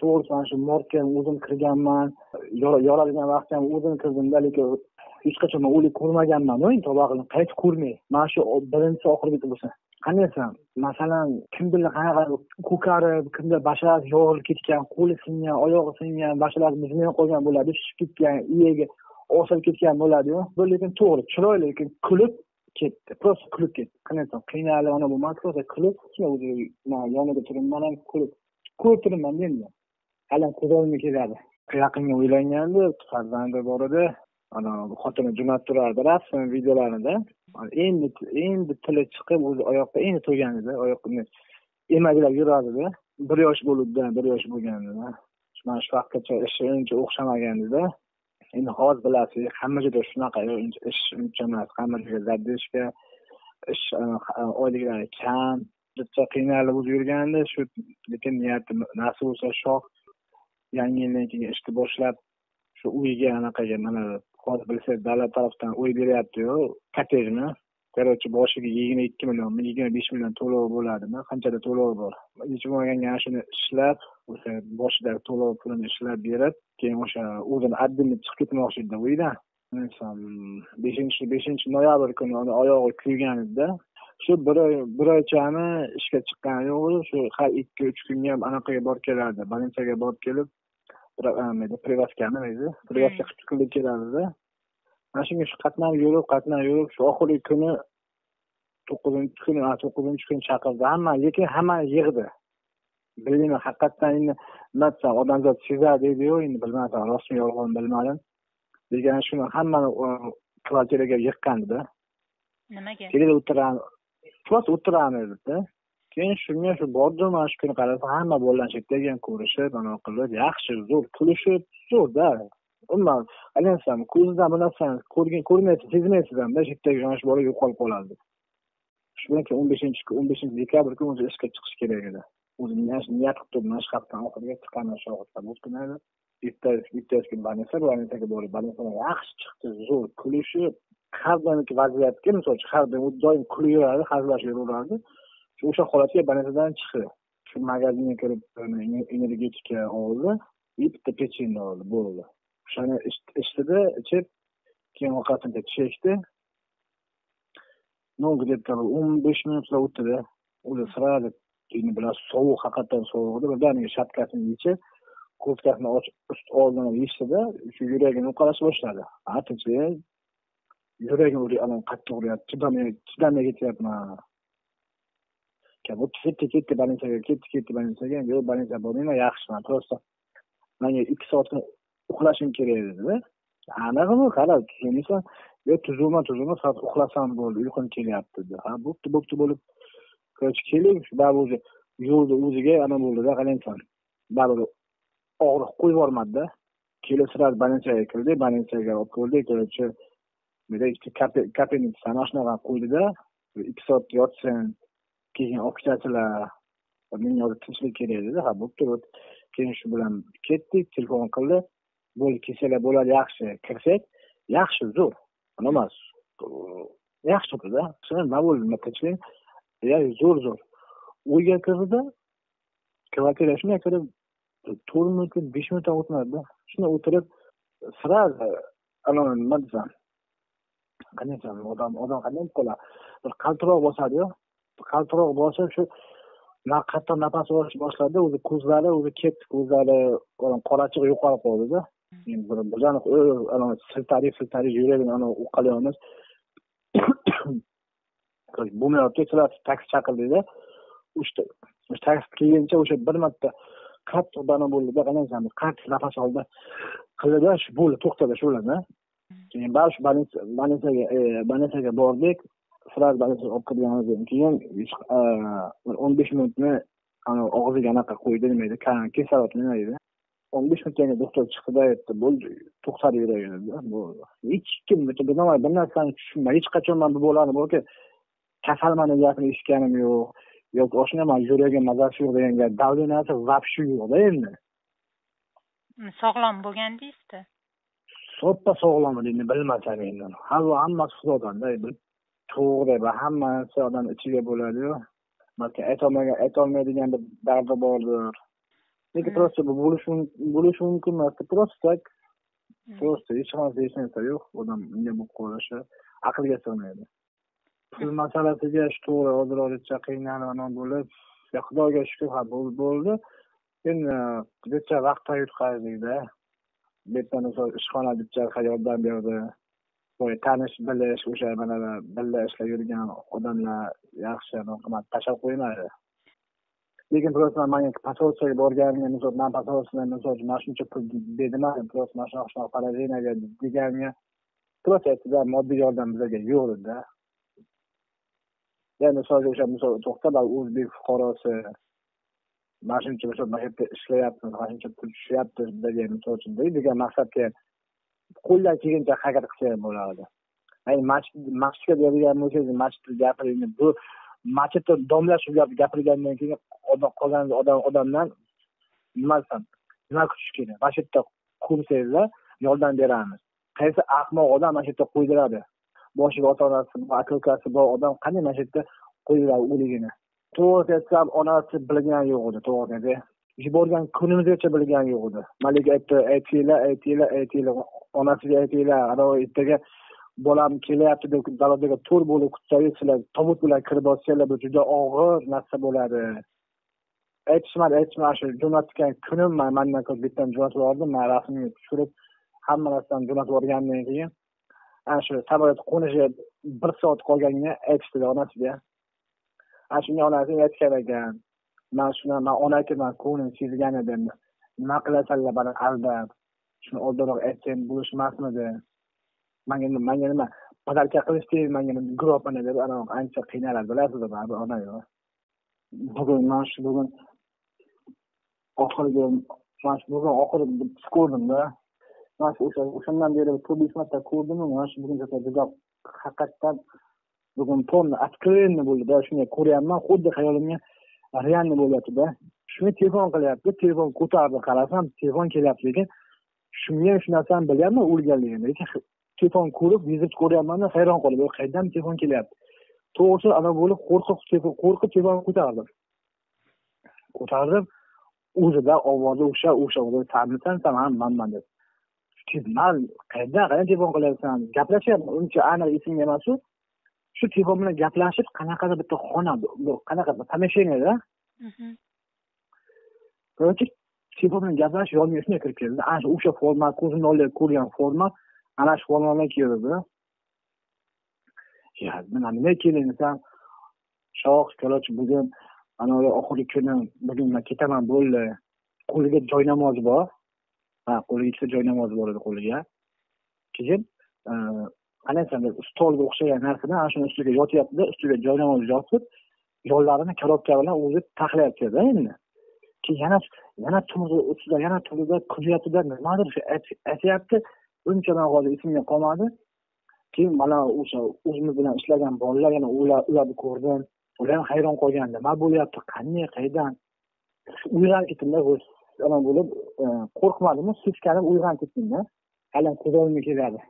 to'g'risi mana shu morgga o'zim kirganman yoradigan vaqtda ham o'zim kirdimda lekin hech qachon man o'lik ko'rmaganmanu tobog'ini qaytib ko'rmay? Mana shu birinchisi oxirgisi bo'lsin. Qanday desam masalan kimdir qanaqa ko'karib kimdir bashalasi yorilib ketgan qo'li singan oyog'i singan bashalasi buzmay qolgan bo'ladi tushib ketgan iyaga osilib ketgan bo'ladiyu lekin to'g'ri chiroyli lekin kulib ketdi просто kulib ketdi. Qanday desam qiynalib ana bo'lmadi просто kulib o'zi yonida turibman ham kulib ko'rib turibmanda endi hali ko'zolmay keladi. Yaqinga uylangandi farzandi bor edi. Ana xotini jo'natib turardi rasm videolarida. Endi endi tili chiqib o'zi oyoqqa endi turgan edi. Oyoqni emaklab yurardida bir yosh bo'libdi bir yosh bo'lganda mana shu vaqtgacha ishi uncha o'xshamagandida endi hozir bilasiz hamma joyda shunaqa ish uncha emas. Hamma joyga zaddishga ish oyliklari kam. Bitta qiynalib o'zi yurgandi shu lekin niyati nasib bo'lsa shoh yangi yildan keyin ishni boshlab shu uyiga anaqaga mana hozir bilsangiz davlat tarafdan uy beryaptiyu kottejni короче boshiga yigirma ikki millionmi yigirma besh million to'lovi bo'ladimi qanchada to'lovi bor. Hech bo'lmaganga ana shuni ishlab o'sha boshidagi to'lov pulini ishlab berib keyin o'sha o'zini отдельно chiqib ketmoqchi edi uydan beshinchi beshinchi noyabr kuni oyog'i kuygan edida shu bir oy bir oychami ishga chiqqani yo'q shu har ikki uch kunga ham anaqaga borib kelardi. Больницаga borib kelib nima privaska qilib keladida mana shunga shu qatnab yurib qatnab yurib shu oxirgi kuni to'qqizinchi kuni to'qqizinchi kuni chaqirdi. Hamma lekin hammani yig'di. Bilmayman haqiqatdan endi nima desam odamzod sezadi deydiyu endi bilmasam rostmi yolg'on bilmadim. Lekin shuni hammani kvartiraga yiqqandida nimaga? Kelib o'tiramiz просто o'tiramizda keyin shunga shu bordim mana shu kuni qarasam hamma bolalar chetdagi ham ko'rishib anaqa qilib yaxshi zo'r kulishib zo'rda. Umuman aylansam ko'zidan bir narsani ko'rgan ko'rmaysiz sezmaysiz hamda chetdagi mana shu bola yo'qolib qoladi shundan keyin o'n beshinchi o'n beshinchi dekabr kuni o'zi ishga chiqish kerak edi. O'zi niyat qilib turib mana shu haftani oxiriga chiqaman shu o'tgan bittasi kuni больница больницаga borib больницаdan yaxshi chiqdi zo'r kulishib har doimgi vaziyatga misol uchun har doim doim kulib yuradi hazillashib yuraverardi o'sha holatga больницаdan chiqdi. Shu magazinga kirib energetika oldi. И bitta pechenye oldi bo'ldi. O'shani ichdida ichib keyin ovqatini chekdi. Ну где то o'n besh minutlar o'tdida уже сразу bilasiz sovuq haqiqatdan sovuq edi birdaniga shapkasini yechib kurtkasini ochib ust oldini yechdida shu yuragini uqalash boshladi. A tinchlik yuragim qattiq uryapti chidamay chidamay ketyapman ketdi ketdi больницаga ketdi ketdi больницаga yo'q больница bormayman yaxshiman просто manga ikki soatgina uxlashim kerak dedida anaqami qara tuzukmisan yo tuzukman tuzukman faqat uxlasam bo'ldi uyqum kelyapti dedi ha bo'pti bo'pti bo'lib короче keling baribir o'zi yo'lni o'ziga ana bo'ldida qarangsan baribir og'riq qo'yib yubormadida kelib сразу больницаga kirdik больницаga olib keldik короче kapelnitsani mana shunaqa qo'ydida ikki soat yotsin keyin olib ketasilar menga hozir tinchlik kerak dedi ha bo'pti keyin shu bilan ketdik telefon qildi. Bo'ldi kelsalar bo'ladi yaxshi. Kirsak yaxshi zo'r. Nima emas yaxshi turibdida nima bo'ldi nima tinchlik. Zo'r zo'r. Uyga kirdida kvartira shunday kirib to'rt minut besh minut o'tmadida. Shunday o'tirib сразу anavi nima desam qanday odam odam qanday bo'lib qoladi bir qaltiroq bosadiyu qaltiroq bosib shu qattiq nafas olish boshladi o'zi ko'zlari o'zi ketdi ko'zlari qorachiq yo'qolib qoldida siltarib siltarib yuragini anavi uqalyapmiz bo'lmayapti taksi chaqirdikda taksi kelguncha o'sha bir marta qattiq dana bo'ldida qarangsan qattiq nafas oldi qildida shu bo'ldi to'xtadi shu bilan keyin baribir shu больницаga больницаga bordik. Sразу больницаga olib kirganimizdan keyin e, o'n besh minutni og'ziga anaqa qo'ydi nima deydi kislorod nima deydi o'n besh minutdan keyin doktor chiqdida aytdi bo'ldi to'xtadi yuraver bo'ldi hech kim bir narsani tushunmay hech qachon man bu bolani borki kasalman degan gapini eshitganim yo'q yoki oshna man yuragim mazasi yo'q degan gap давленияsi вообще yo'qda endi. Sog'lom bo'lgan deysizda soppa sog'lom endi bilmasam endi. Hammasi xudodanda to'g'ri va hamma narsa odam ichiga bo'ladiyu balki aytolmagan aytolmaydigan bir dardi bordir. Lekin просто bu bo'lishi mumkin emas. Просто так просто hech qanaqa hech narsa yo'q. Odam bunday bo'lib qolishi aqlga sig'maydi. Pul masalasiga shu to'g'ri hozir hozircha qiynalib bo'lib xudoga shukur ha bo'ldi. Endi bitta vaqtda yutqazdikda bu yerda misol ishxona bittaga yordam berdi. Boya tanish bilish o'sha mana birga ishlab yurgan odamlar yaxshi qimmat tashlab qo'ymadi lekin просто manga посольствоga borganimga misol man посольствоdan misol uchun mana shuncha pul berdiman просто mana shunaqa shunaqa положение deganga просто aytdida moddiy yordam bizlarga yo'q dedida. Ya misol o'sha misol to'xta o'zbek fuqarosi mana shuncha misol shu yerda ishlayapmiz mana shuncha pul tushyapti bizlarga misol uchun degan maqsadga qo'ldan kelguncha harakat qilsa ham bo'lardi masjid masjidga beradigan bo'lsangiz masjidda gapiring bu masjidda domla gapni gapirgandan keyin qolgan odam odamdan nimasan nima kutish kerak mana shu yordam beramiz qaysi ahmoq odam mana shu yerda qo'ydiradi boshiga ota onasi bor aka ukasi bor odam qanday mana shu yerda qo'ydiradi o'ligini to'g'risini aytsam onasi bilgani yo'q edi to'g'risini yuborgan kunimizgacha bilgani yo'q edi. Malika aytdi aytinglar aytinglar aytinglar. Onasiga aytinglar anavi ertaga bolam kelyapti deb darvozaga to'r bo'lib kutsangiz sizlar tobut bilan kirib olsanglar bu juda og'ir narsa bo'ladi. Aytishmadi aytishmadi shu jo'natgan kunim man mandan ko'ra bittadan jo'natib yubordim man rasmini tushirib hamma narsani jo'natib yuborgandan keyin ana shu samolyot qo'nishiga bir soat qolganda aytishdi onasiga. Ana shunga onasi aytgan ekan man shuni man onakiman ko'nglim sezgan edim nima qilasanlar mani aldab shuni oldinroq aytsang bo'lishmasmidi manga manga nima podarka qilishdingiz manga gropini deb anavi ancha qiynaladi bilasizmi baribir ona bugun mana shu bugun oxirgi mana shu bugun oxirgi bitta ko'rdimda mana shu o'sha o'shandan beri to'rt besh marta ko'rdimu mana shu bugun juda haqiqatdan bugun полный откровенно bo'ldida shunday ko'ryapman xuddi xayolimga реально bo'lyaptida shuni telefon qilyapti telefon ko'tardi qarasam telefon kelyapti lekin shunga shu narsani bilyapman o'lganligini lekin telefon ko'rib vizit ko'ryapmanda hayron qolib qayerdan telefon kelyapti to'g'risi ana bo'lib qo'rqib qo'rqib telefonni ko'tardim ko'tardim o'zida ovozi o'sha o'sha tanisansan ha manman deb man qayerdan qayerdan telefon qilyapsan gaplashyapman uncha aniq esimga emasu shu telefon bilan gaplashib qanaqadir bitta xona qanaqa помещениеda короче telefon bilan gaplashish yonimga shunday kirib keldi. Ana shu o'sha forma ko'zimni oldida ko'rgan forma ana shu forma bilan keldi ya nima nima keling desam shoh короче bugun anavi oxirgi kuni bugun man ketaman bo'ldi. Qo'liga joynamoz bor. Ha qo'liga ikkita joynamoz bor edi qo'liga. Keyin qanday desam stolga o'xshagan narsadan ana shuni ustiga yotyaptida ustiga joynamoz yotib yollarini korobka bilan o'zi taxlayaptida endi. Keyin yana yana turdi ustida yana turdida kulyaptida nimadir aytyapti. Uncha man hozir esimga qolmadi. Keyin mana o'sha o'zimiz bilan ishlagan bolalar yana ularni ko'rdim. Ular ham hayron qolgan nima bo'lyapti qanday qayerdan? Uyg'onib ketdimda nima bo'lib e, qo'rqmadimu seskanib uyg'onib ketdimda. Hali ko'z oldimga keladi.